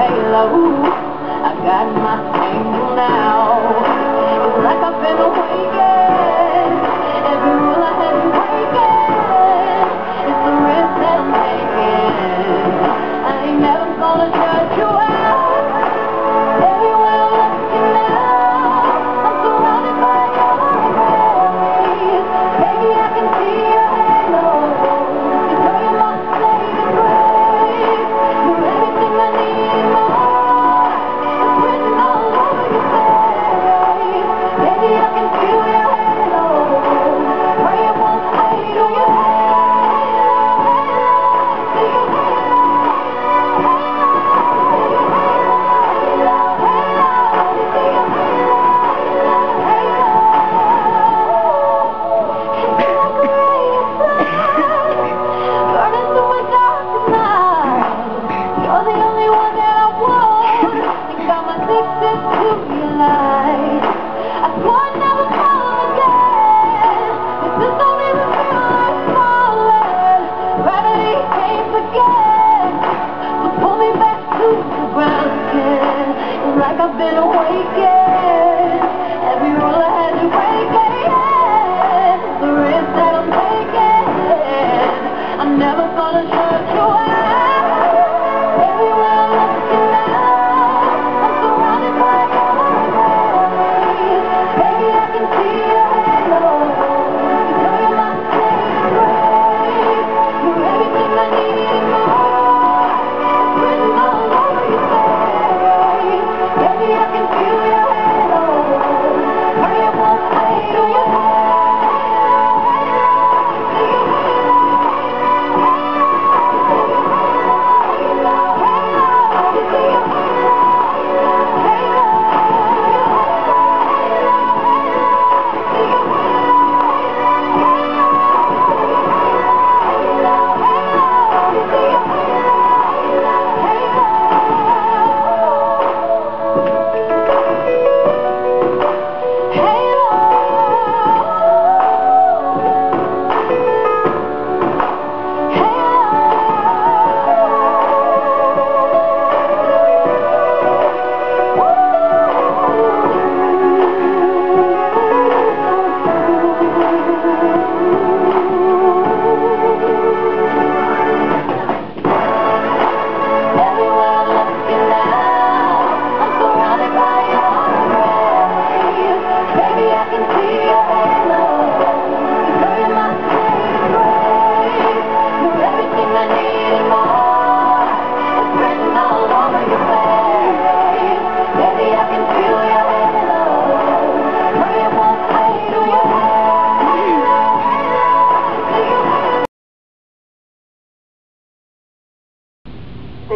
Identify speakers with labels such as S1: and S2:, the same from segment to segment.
S1: halo. I got my angle now.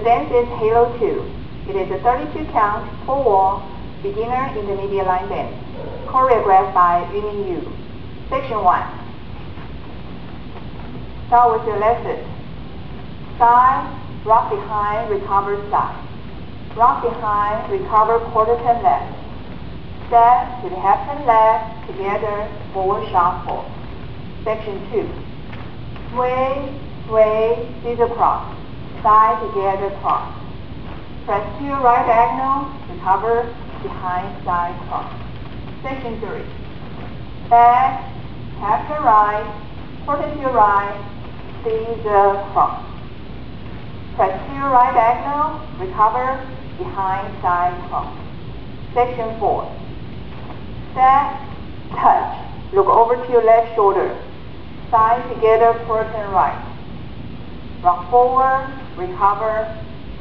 S2: Dance is Halo 2. It is a 32 count, full wall, beginner intermediate line dance, choreographed by Winnie Yu. Section 1. Start with your left foot. Side, rock behind, recover side. Rock behind, recover quarter turn left. Step to the half turn left, together, forward shuffle. Section 2. Sway, sway, scissor cross. Side together cross. Press to your right diagonal, recover, behind side cross. Section 3. Back, half to right, quarter to your right, see the cross. Press to your right diagonal, recover, behind side cross. Section 4. Step, touch, look over to your left shoulder. Side together, forward and right. Rock forward, recover,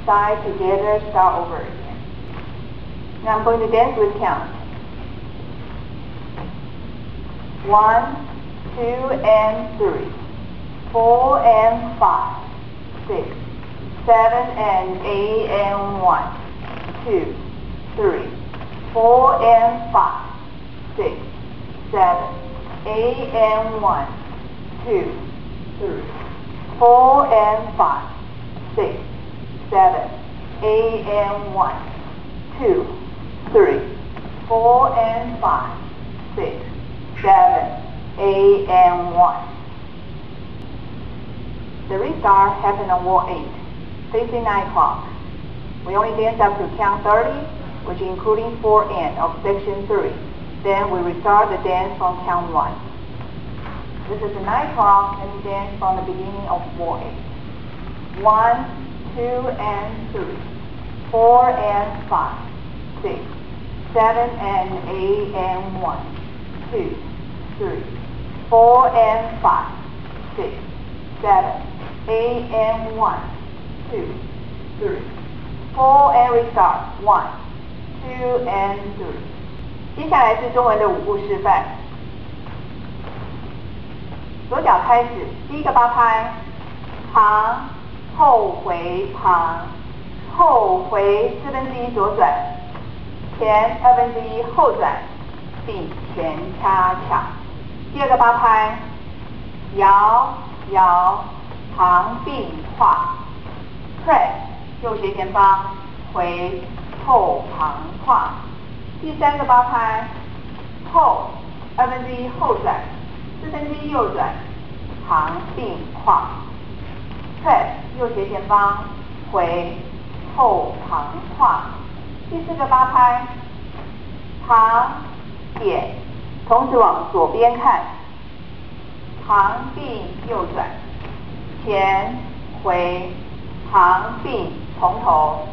S2: side together, start over again. Now I'm going to dance with count. One, two, and three. Four and five. Six, seven, and eight, and one. Two, three. Four and five. Six, seven, eight, and one. Two, three four and five, six, seven, eight and one, two, three, four and five, six, seven, eight and one. The restart happened on wall eight, facing nine o'clock. We only dance up to count 30, which including 4 and of section 3. Then we restart the dance from count 1 This is a night clock, and we dance from the beginning of 4 8. 1, 2, and 3. 4 and 5. 6, 7 and 8 and 1. 2, 3, 4 and 5. 6, 7, 8 and 1. 2, 3, 4 and restart. 1, 2 and 3.接下来是中文的舞步示范。 左脚开始，第一个八拍，旁后回旁，后回四分之一左转，前二分之一后转，并前掐抢。第二个八拍，摇摇旁并跨，press 右斜前方回后旁跨。第三个八拍，后二分之一后转，四分之一右转，旁并跨退右斜前方回后旁跨。第四个八拍，旁点，同时往左边看，旁并右转，前回旁并从头。